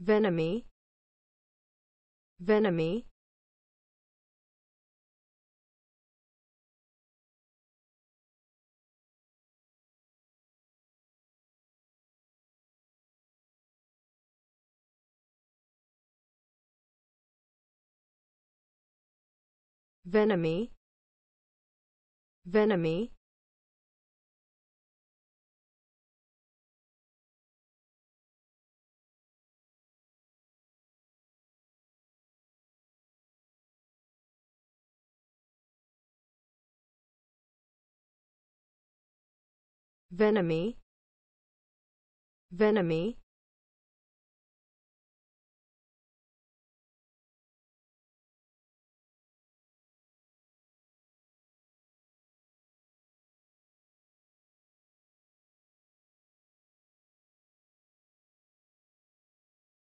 Venomy. Venomy. Venomy. Venomy. Venomy. Venomy.